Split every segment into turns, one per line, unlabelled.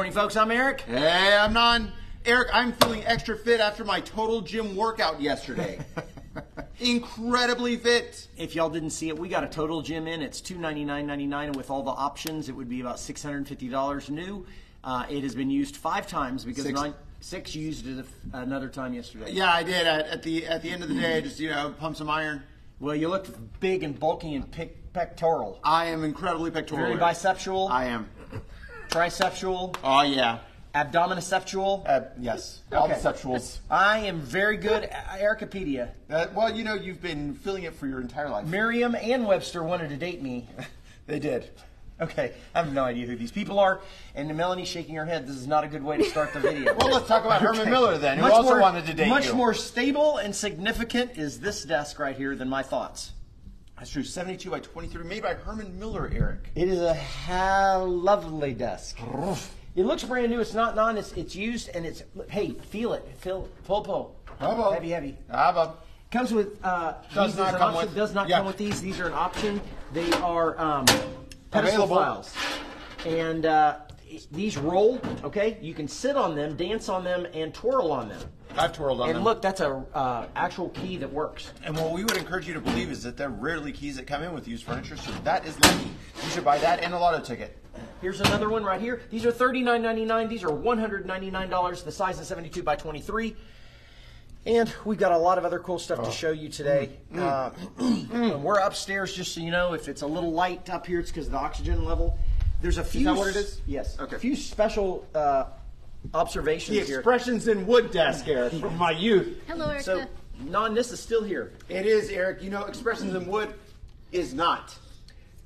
Morning, folks. I'm Eric.
Hey, I'm Non. Eric, I'm feeling extra fit after my total gym workout yesterday. Incredibly fit.
If y'all didn't see it, we got a total gym in. It's two ninety nine ninety nine, and with all the options, it would be about six hundred fifty dollars new. Uh, it has been used five times because
Six.
nine, six used it another time yesterday.
Yeah, I did. At, at the at the end of the day, just you know, pump some iron.
Well, you looked big and bulky and pic- pectoral.
I am incredibly pectoral.
Very biceptual,
I am.
Triceptual,
Oh yeah.
abdominiceptual.
Uh, yes.
Okay.
sexuals.
I am very good at Ericopedia.
Uh, well, you know, you've been feeling it for your entire life.
Merriam and Webster wanted to date me.
they did.
Okay, I have no idea who these people are, and Melanie's shaking her head. This is not a good way to start the video.
Well, let's talk about Herman
Okay.
Miller then, who
Much
also
more-
wanted to date
Much
you.
more stable and significant is this desk right here than my thoughts.
That's true. 72 by 23, made by Herman Miller, Eric.
It is a ha- lovely desk. It looks brand new. It's not non. It's it's used and it's hey, feel it, feel pull pull.
Bravo.
Heavy, heavy.
Ah, Bob.
Comes with uh,
Does not come
option.
with-
does not
yeah.
come with these. These are an option. They are um, pedestal
Available.
files, and uh, these roll. Okay, you can sit on them, dance on them, and twirl on them.
I've twirled on
And
them.
And look, that's a uh, actual key that works.
And what we would encourage you to believe is that they're rarely keys that come in with used furniture, so that is lucky. You should buy that and a lotto ticket.
Here's another one right here. These are $39.99. These are $199. The size is 72 by 23. And we've got a lot of other cool stuff
Oh.
to show you today.
Mm.
Uh, and we're upstairs, just so you know. If it's a little light up here, it's because the oxygen level. There's a few.
Is that what it is?
Yes.
Okay.
A few special uh, observations
The
here.
expressions in wood desk, Eric, from my youth.
Hello, Erica.
So, non, this is still here.
It is, Eric. You know, expressions in wood is not.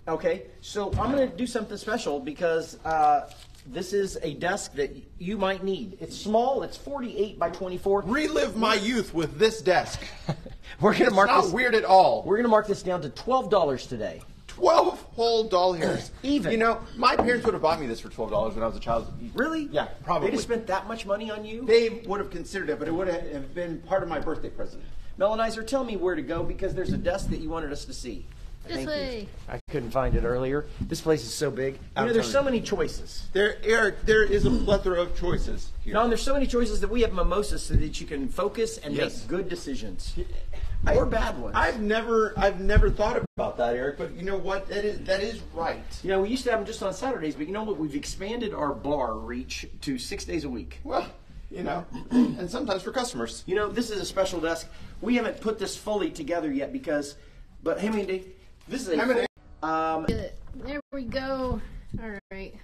Okay, so I'm going to do something special because uh, this is a desk that you might need. It's small. It's 48 by 24.
Relive my youth with this desk.
We're going to
It's
mark
not
this.
weird at all.
We're going to mark this down to twelve dollars today.
12 whole doll hairs.
Oh, even.
You know, my parents would have bought me this for $12 when I was a child.
Really?
Yeah, probably.
They just spent that much money on you.
They would have considered it, but it would have been part of my birthday present.
Melanizer, tell me where to go because there's a desk that you wanted us to see.
This
Thank
way.
You. I couldn't find it earlier. This place is so big. You
I'm
know, there's so
telling
many choices.
There, Eric, there is a plethora of choices here.
No, and there's so many choices that we have mimosas so that you can focus and
Yes.
make good decisions.
I-
or bad ones.
I've never, I've never thought about that, Eric. But you know what? That is, that is right.
You know, we used to have them just on Saturdays, but you know what? We've expanded our bar reach to six days a week.
Well, you know, and sometimes for customers.
You know, this is a special desk. We haven't put this fully together yet because, but hey, Mindy, this is a.
How many-
Um,
There we go. All right.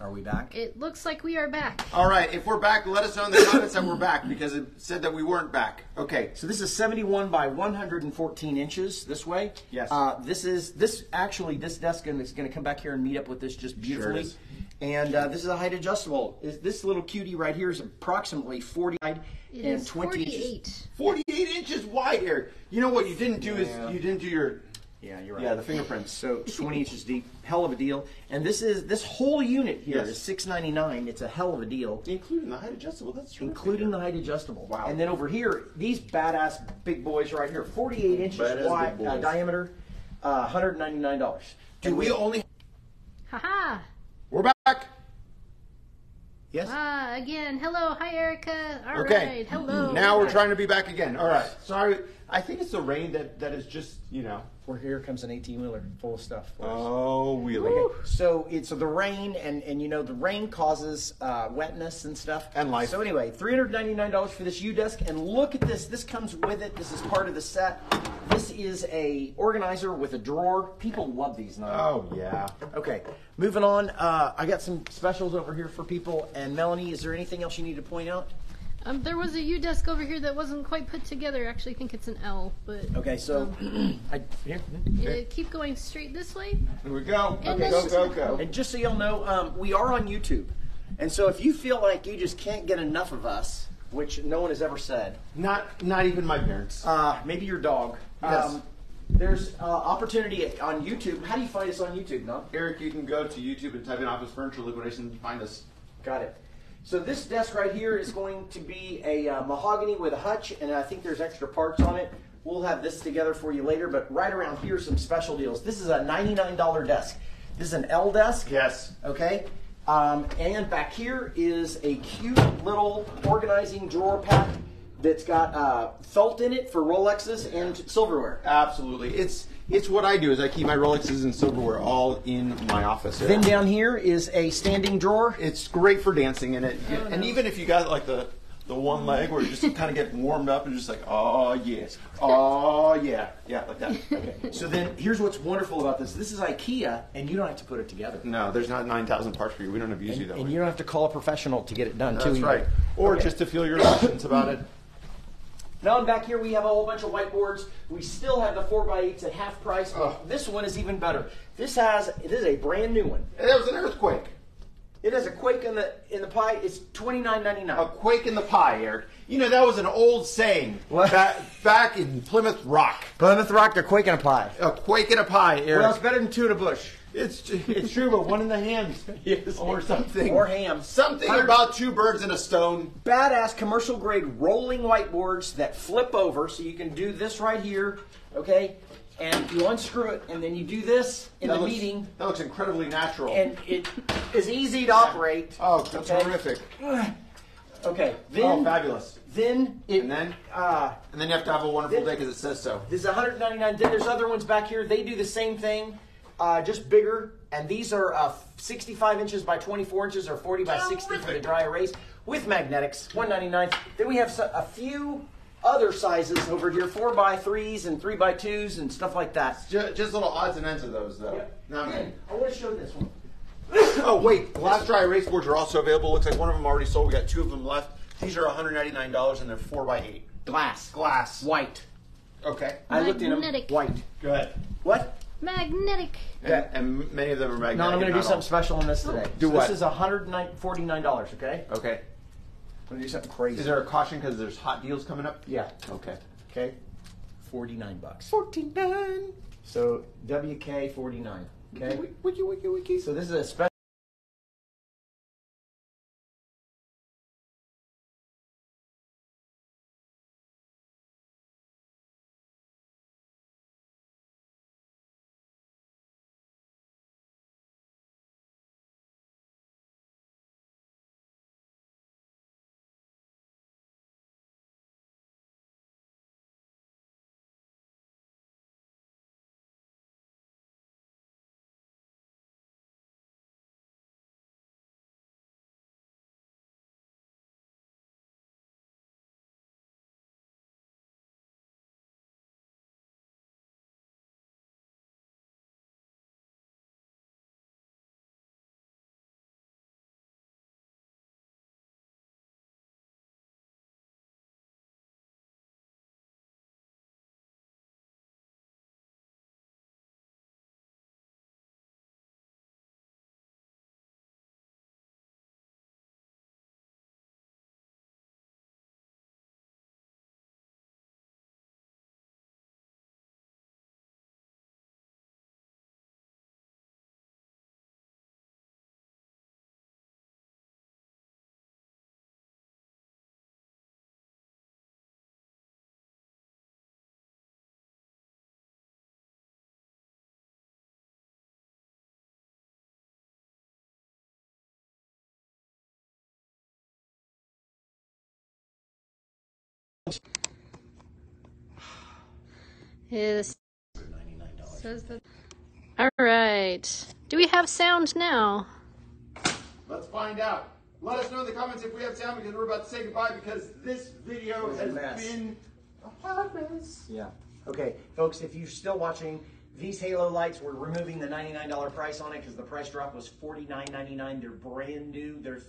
Are we back?
It looks like we are back.
All right, if we're back, let us know in the comments that we're back because it said that we weren't back. Okay.
So this is 71 by 114 inches this way.
Yes.
Uh, this is this actually this desk is going to come back here and meet up with this just beautifully.
is.
And uh, this is a height adjustable. Is this little cutie right here is approximately 40
It
and
is
20 inches.
48.
48 inches wide, Eric. You know what you didn't do is you didn't do your
Yeah, you're right.
yeah the fingerprints.
So 20 inches deep, hell of a deal. And this is this whole unit here
Yes.
is 699. It's a hell of a deal.
Including the height adjustable. That's true.
including the height adjustable.
Wow.
And then over here, these badass big boys right here, 48 inches
Badass
wide
big
uh,
boys.
diameter, uh, $199.
Do we only?
Haha.
We're back.
Yes.
Ah, again. Hello. Hi, Erica. All right.
Okay.
Hello.
Now we're trying to be back again. All right. Sorry. I think it's the rain that that is just you know.
Where here comes an 18 wheeler full of stuff. for us.
Oh, wheelie.
Okay, so it's the rain, and and you know the rain causes uh, wetness and stuff.
And life.
So anyway, three hundred ninety nine dollars for this U desk, and look at this. This comes with it. This is part of the set. This is a organizer with a drawer. People love these now.
Oh yeah.
Okay, moving on. Uh, I got some specials over here for people. And Melanie, is there anything else you need to point out?
Um, there was a U desk over here that wasn't quite put together. I actually, I think it's an L, but
Okay, so I, here,
uh, keep going straight this way.
Here we go.
And
Okay,
then-
go go go.
and just so y'all know, um, we are on YouTube, and so if you feel like you just can't get enough of us, which no one has ever said,
Not not even my parents.
uh, maybe your dog.
Yes.
Um, there's uh, opportunity on YouTube. How do you find us on YouTube, no?
Eric, you can go to YouTube and type in Office Furniture Liquidation and find us.
Got it. So this desk right here is going to be a uh, mahogany with a hutch, and I think there's extra parts on it. We'll have this together for you later, but right around here, some special deals. This is a $99 desk. This is an L desk.
Yes.
Okay. Um, and back here is a cute little organizing drawer pack that's got uh, felt in it for Rolexes and silverware.
Absolutely. It's it's what I do is I keep my Rolexes and silverware all in my office. there.
Then down here is a standing drawer.
It's great for dancing in it. Oh, and even if you got like the the one leg where you just kind of get warmed up and just like, oh yes, oh yeah, yeah, like that. Okay.
So then here's what's wonderful about this. This is IKEA, and you don't have to put it together.
No, there's not nine thousand parts for you. We don't abuse you that
And
way.
you don't have to call a professional to get it done, too.
That's
either.
right. Or
Okay.
just to feel your emotions about it.
Now back here we have a whole bunch of whiteboards. We still have the 4x8s at half price.
Oh.
This one is even better. This has this is a brand new one.
There was an earthquake.
It has a quake in the in the pie. It's twenty nine ninety nine.
A quake in the pie, Eric. You know that was an old saying
What?
back, back in Plymouth Rock.
Plymouth Rock, they're quake in a pie.
A quake in a pie, Eric.
Well, it's better than two in a bush.
It's it's true, but one in the hand
Yes.
or something
Or ham.
Something
Hundred-
about two birds in a stone.
Badass commercial grade rolling whiteboards that flip over, so you can do this right here, okay? And you unscrew it, and then you do this in
That
the
looks-
meeting,
That looks incredibly natural.
and it is easy to operate.
oh, that's
okay?
terrific.
Okay,
Oh,
then
fabulous.
then it
And then?
uh,
And then you have to have a wonderful
Then-
day because it says so.
This is 199. Then there's other ones back here. They do the same thing, uh, just bigger. And these are uh, 65 inches by 24 inches or 40 by 60 for the dry erase with magnetics. 199. Then we have a few other sizes over here, four by threes and three by twos and stuff like that.
Just, just little odds and ends of those, though. Not many.
I want to show this one.
Oh wait, glass dry erase boards are also available. Looks like one of them already sold. We got two of them left. These are $199 and they're four by eight.
Glass.
Glass.
White.
Okay.
I looked in them. White.
Go ahead.
What?
Magnetic.
And, and many of them are magnetic.
No, I'm going to do something
all.
special on this today.
Do
So
what?
This is $149, okay?
Okay.
I'm going to do something crazy.
Is there a caution because there's hot deals coming up?
Yeah.
Okay.
Okay. 49 bucks.
49.
So WK 49. Okay.
Wiki, wiki, wiki.
So this is a special.
Is says that. All right. Do we have sound now?
Let's find out. Let us know in the comments if we have sound because we're about to say goodbye because this video
was a
has
mess.
been a hot mess.
Yeah. Okay, folks, if you're still watching, these Halo lights, we're removing the $99 price on it because the price drop was $49.99. They're brand new. They're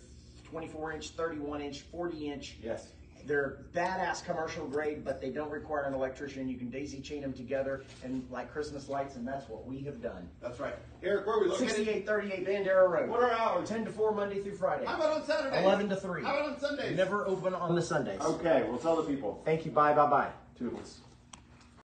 24 inch, 31 inch, 40 inch.
Yes.
They're badass commercial grade, but they don't require an electrician. You can daisy chain them together and like Christmas lights, and that's what we have done.
That's right. Eric, where are we located?
6838 Bandera Road.
What are hours?
10 to 4 Monday through Friday.
How about on Saturdays?
11 to 3.
How about on Sundays?
Never open on the Sundays.
Okay, we'll tell the people.
Thank you. Bye, bye, bye.
Toodles.